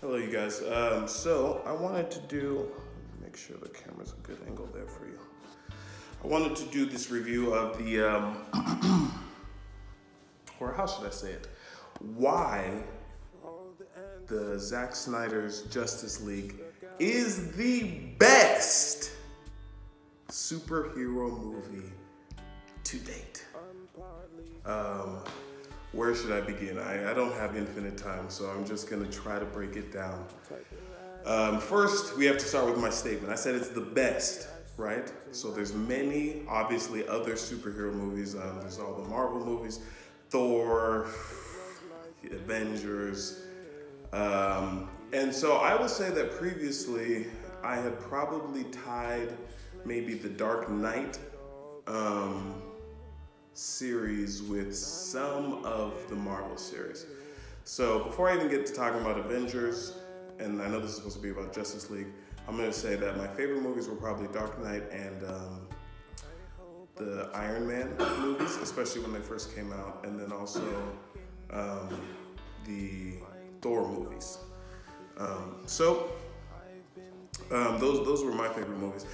Hello, you guys. Um, so I wanted to do, make sure the camera's a good angle there for you. I wanted to do this review of the, um, or how should I say it? Why the Zack Snyder's Justice League is the best superhero movie to date. Um, where should I begin? I, I don't have infinite time, so I'm just gonna try to break it down. Um, first, we have to start with my statement. I said it's the best, right? So there's many, obviously, other superhero movies. Um, there's all the Marvel movies, Thor, Avengers. Um, and so I will say that previously I had probably tied maybe the Dark Knight um, series with some of the Marvel series. So before I even get to talking about Avengers, and I know this is supposed to be about Justice League, I'm gonna say that my favorite movies were probably Dark Knight and um, the Iron Man movies, especially when they first came out, and then also um, the Thor movies. Um, so um, those those were my favorite movies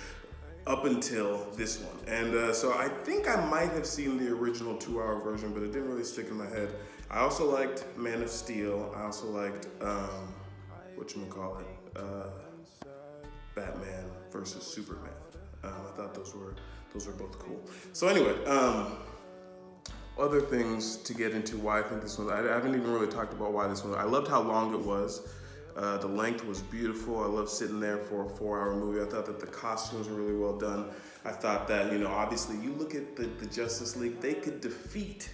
up until this one. And uh, so I think I might have seen the original two hour version, but it didn't really stick in my head. I also liked Man of Steel. I also liked, um, whatchamacallit, uh, Batman versus Superman. Um, I thought those were, those were both cool. So anyway, um, other things to get into why I think this one, I haven't even really talked about why this one, I loved how long it was. Uh, the length was beautiful. I love sitting there for a four hour movie. I thought that the costumes were really well done. I thought that, you know, obviously you look at the, the Justice League, they could defeat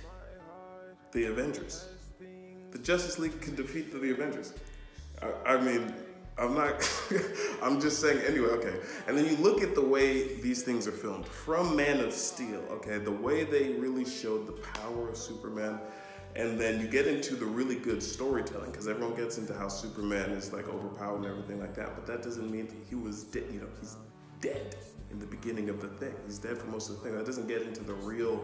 the Avengers. The Justice League could defeat the, the Avengers. I, I mean, I'm not, I'm just saying, anyway, okay. And then you look at the way these things are filmed. From Man of Steel, okay, the way they really showed the power of Superman and then you get into the really good storytelling because everyone gets into how Superman is like overpowered and everything like that. But that doesn't mean he was dead. You know, he's dead in the beginning of the thing. He's dead for most of the thing. That doesn't get into the real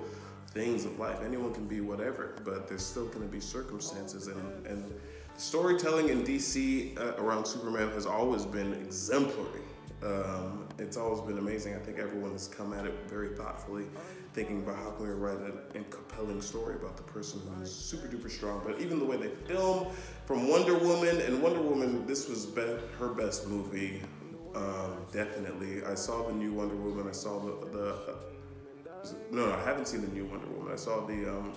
things of life. Anyone can be whatever, but there's still going to be circumstances. And, and storytelling in DC uh, around Superman has always been exemplary. Um, it's always been amazing. I think everyone has come at it very thoughtfully, thinking about how can we write a, a compelling story about the person who's super duper strong. But even the way they film, from Wonder Woman and Wonder Woman, this was be- her best movie, um, definitely. I saw the new Wonder Woman. I saw the the. Uh, no, no, I haven't seen the new Wonder Woman. I saw the um,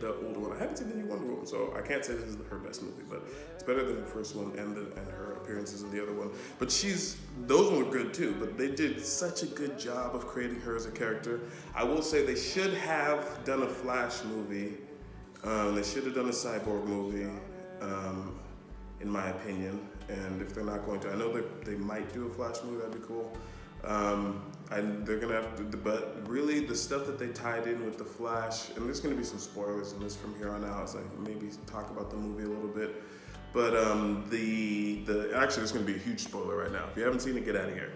the older one. I haven't seen the new Wonder Woman, so I can't say this is her best movie, but it's better than the first one and the, and her appearances in the other one. But she's those were good too. But they did such a good job of creating her as a character. I will say they should have done a Flash movie. Um, they should have done a Cyborg movie, um, in my opinion. And if they're not going to, I know that they might do a Flash movie. That'd be cool. Um, and they're gonna have to, but really the stuff that they tied in with the Flash, and there's gonna be some spoilers in this from here on out. So maybe talk about the movie a little bit. But um, the the actually, it's gonna be a huge spoiler right now. If you haven't seen it, get out of here.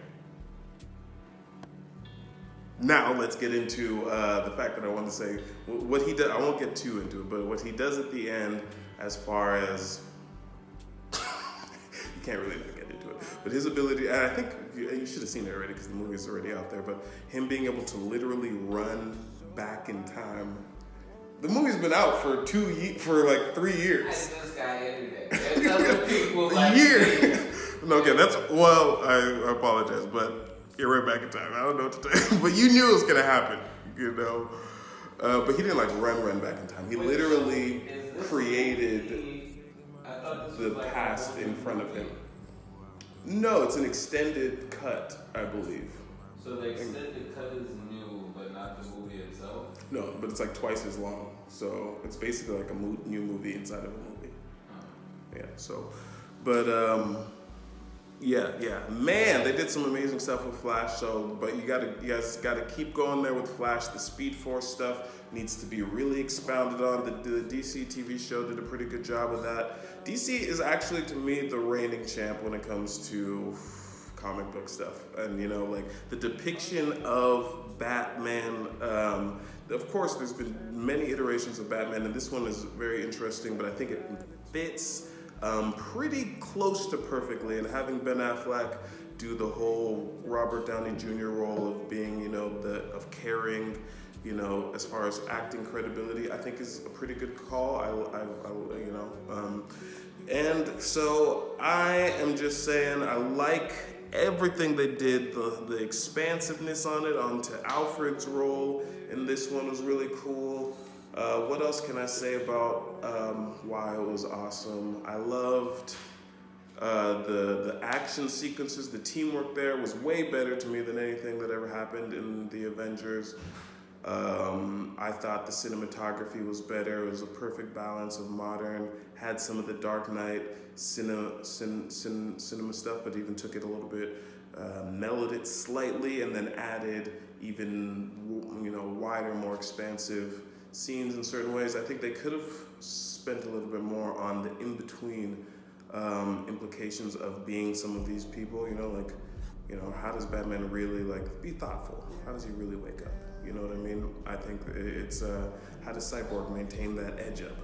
Now let's get into uh, the fact that I want to say what he does. I won't get too into it, but what he does at the end, as far as you can't really get into it, but his ability, and I think you should have seen it already because the movie is already out there. But him being able to literally run back in time. The movie's been out for two ye- for like three years. This guy every day. There's other people like year. no, okay, that's well. I, I apologize, but you're right back in time. I don't know what to tell you, but you knew it was gonna happen. You know, uh, but he didn't like run, run back in time. He Wait, literally created movie- I thought this the like past in front of him. No, it's an extended cut, I believe. So the extended cut is new, but not the movie itself. No, but it's like twice as long. So it's basically like a mo- new movie inside of a movie. Yeah. So, but um, yeah, yeah, man, they did some amazing stuff with Flash. So, but you gotta, you guys gotta keep going there with Flash. The Speed Force stuff needs to be really expounded on. The, the DC TV show did a pretty good job of that. DC is actually, to me, the reigning champ when it comes to comic book stuff, and you know, like the depiction of Batman. Um, of course, there's been many iterations of Batman, and this one is very interesting. But I think it fits um, pretty close to perfectly. And having Ben Affleck do the whole Robert Downey Jr. role of being, you know, the of caring, you know, as far as acting credibility, I think is a pretty good call. I, I, I you know, um, and so I am just saying I like everything they did. The the expansiveness on it, onto Alfred's role in this one was really cool. Uh, what else can I say about um, why it was awesome? I loved uh, the the action sequences, the teamwork there was way better to me than anything that ever happened in the Avengers. Um, I thought the cinematography was better. It was a perfect balance of modern, had some of the Dark Knight cinema, cin, cin, cinema stuff, but even took it a little bit, uh, mellowed it slightly, and then added even you know wider, more expansive scenes in certain ways. I think they could have spent a little bit more on the in between um, implications of being some of these people. You know, like you know, how does Batman really like be thoughtful? How does he really wake up? You know what I mean? I think it's uh, how does Cyborg maintain that edge up?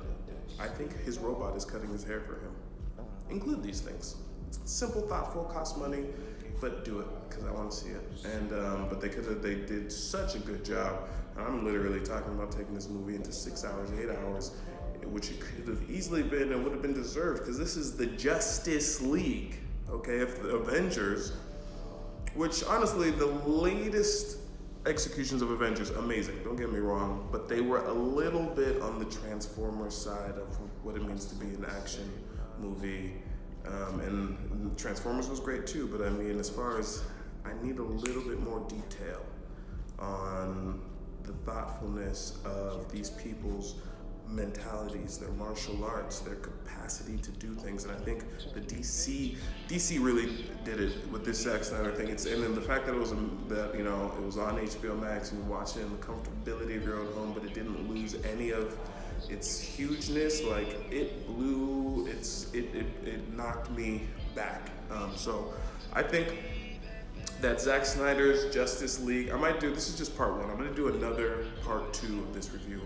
I think his robot is cutting his hair for him. Include these things. Simple, thoughtful, cost money, but do it because I want to see it. And um, but they could have. They did such a good job. I'm literally talking about taking this movie into six hours, eight hours, which it could have easily been and would have been deserved because this is the Justice League. Okay, if the Avengers, which honestly the latest executions of Avengers, amazing, don't get me wrong, but they were a little bit on the Transformers side of what it means to be an action movie. Um, and Transformers was great too, but I mean, as far as I need a little bit more detail on the thoughtfulness of these people's mentalities, their martial arts, their capacity to do things. And I think the DC DC really did it with this Zack Snyder thing. It's and then the fact that it was that you know it was on HBO Max and you watch it in the comfortability of your own home, but it didn't lose any of its hugeness. Like it blew, it's it it, it knocked me back. Um, so I think that Zack Snyder's Justice League. I might do this is just part one. I'm gonna do another part two of this review.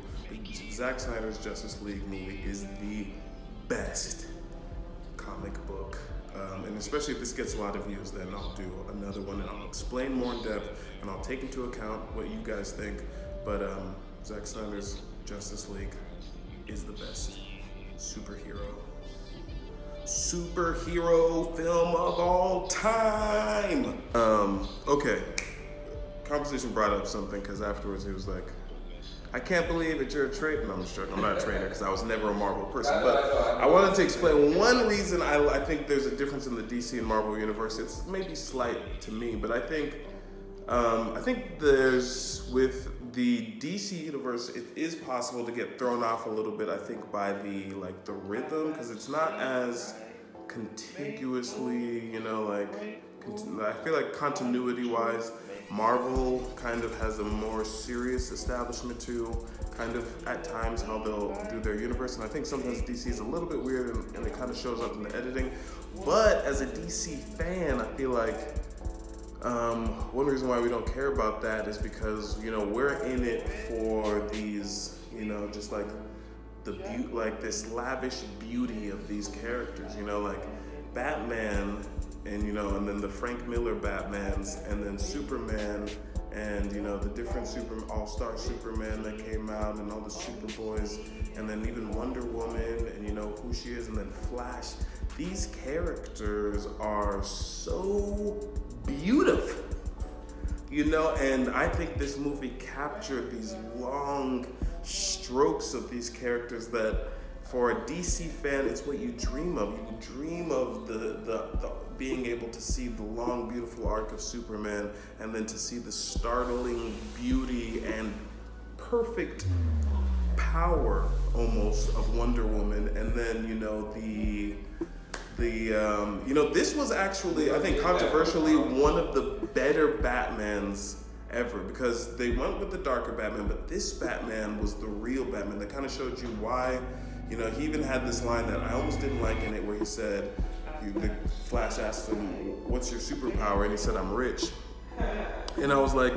Zack Snyder's Justice League movie is the best comic book. Um, and especially if this gets a lot of views, then I'll do another one and I'll explain more in depth and I'll take into account what you guys think. But um, Zack Snyder's Justice League is the best superhero superhero film of all time. Um, okay, conversation brought up something because afterwards he was like, I can't believe that you're a traitor. No, I'm joking. I'm not a traitor because I was never a Marvel person. But I wanted to explain one reason I, I think there's a difference in the DC and Marvel universe. It's maybe slight to me, but I think um, I think there's with the DC universe, it is possible to get thrown off a little bit. I think by the like the rhythm because it's not as contiguously, you know, like I feel like continuity wise, Marvel kind of has a more serious establishment to kind of at times how they'll do their universe. And I think sometimes DC is a little bit weird and, and it kind of shows up in the editing. But as a DC fan, I feel like um, one reason why we don't care about that is because you know we're in it for these you know just like the beauty like this lavish beauty of these characters you know like Batman and you know and then the Frank Miller Batmans and then Superman and you know the different super all-star Superman that came out and all the Superboys and then even Wonder Woman and you know who she is and then Flash these characters are so beautiful. You know, and I think this movie captured these long strokes of these characters that for a DC fan, it's what you dream of. You dream of the, the, the, being able to see the long, beautiful arc of Superman, and then to see the startling beauty and perfect power almost of Wonder Woman, and then you know the the um, you know this was actually I think controversially one of the better Batmans ever because they went with the darker Batman, but this Batman was the real Batman that kind of showed you why. You know, he even had this line that I almost didn't like in it where he said, he, the Flash asked him, "What's your superpower?" and he said, "I'm rich." And I was like,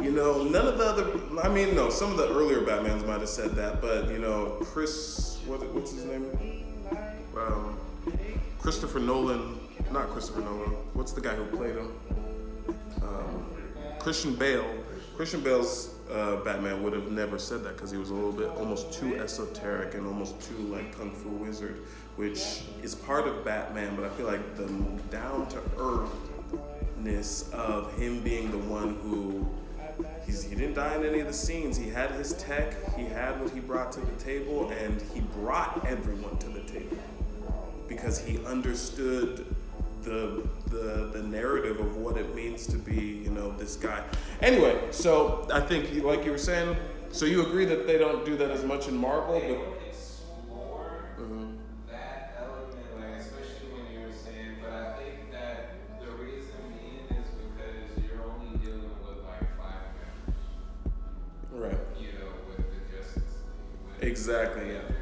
you know, none of the other. I mean, no, some of the earlier Batmans might have said that, but you know, Chris, what, what's his name? Um, Christopher Nolan, not Christopher Nolan. What's the guy who played him? Um, Christian Bale. Christian Bale's uh, Batman would have never said that because he was a little bit almost too esoteric and almost too like kung fu wizard, which is part of Batman. But I feel like the down to earthness of him being the one who he's, he didn't die in any of the scenes. He had his tech, he had what he brought to the table, and he brought everyone to the table because he understood the the the narrative of what it means to be, you know, this guy. Anyway, so I think like you were saying, so you agree that they don't do that as much in Marvel, but explore that element, like especially when you were saying. But I think that the reason being is because you're only dealing with like five members, right, you know, with the Justice exactly, yeah.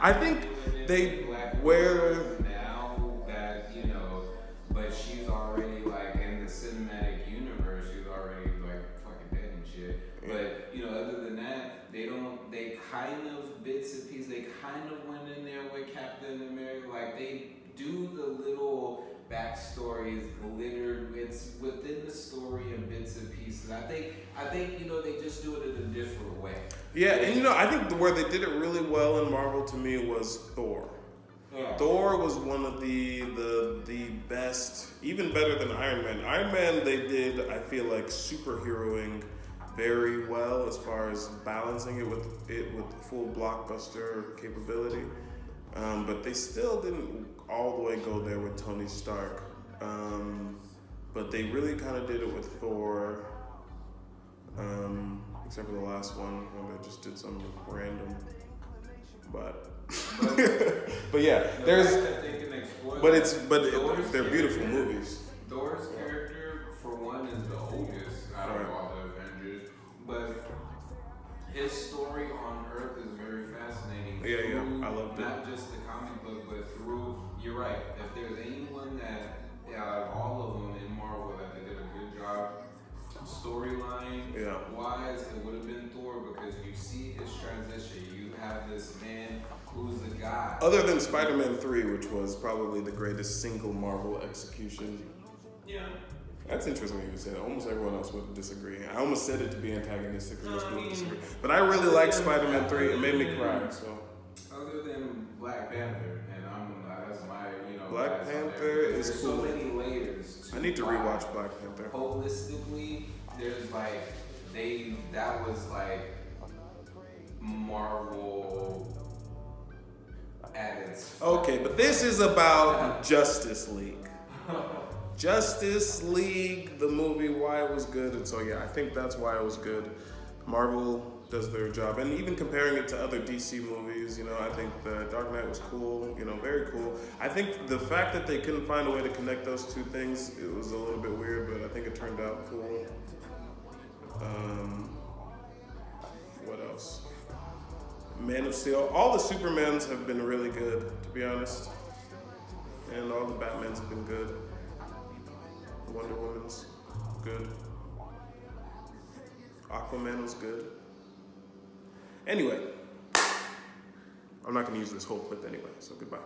I mean, they're I kinda think they- where- now that you know, but she's already like in the cinematic universe. She's already like fucking dead and shit. But you know, other than that, they don't. They kind of bits and pieces. They kind of went in there with Captain America. Like they do the little backstories glittered. It's within the story and bits and pieces. I think. I think you know they just do it in a different way. Yeah, and you know, I think the where they did it really well in Marvel to me was Thor. Yeah. Thor was one of the the the best, even better than Iron Man. Iron Man they did, I feel like superheroing very well as far as balancing it with it with full blockbuster capability. Um, but they still didn't all the way go there with Tony Stark. Um, but they really kind of did it with Thor, um, except for the last one when they just did some random. But but yeah, there's fact that they can explore but it's but it- they're beautiful movies. Other than Spider-Man 3, which was probably the greatest single Marvel execution. Yeah. That's interesting you said. Almost everyone else would disagree. I almost said it to be antagonistic because most people mean, disagree. But I really like Spider-Man 3. It made me cry, so. Other than Black Panther, and I'm that's my you know. Black bias on there Panther is there's cool. so many layers. I need to rewatch Black Panther. Holistically, there's like they that was like Marvel at its. Okay, but this is about Justice League. Justice League, the movie, why it was good, and so yeah, I think that's why it was good. Marvel does their job, and even comparing it to other DC movies, you know, I think the Dark Knight was cool, you know, very cool. I think the fact that they couldn't find a way to connect those two things, it was a little bit weird, but I think it turned out cool. Man of Steel. All the Supermans have been really good, to be honest. And all the Batmans have been good. Wonder Woman's good. Aquaman was good. Anyway, I'm not going to use this whole clip anyway, so goodbye.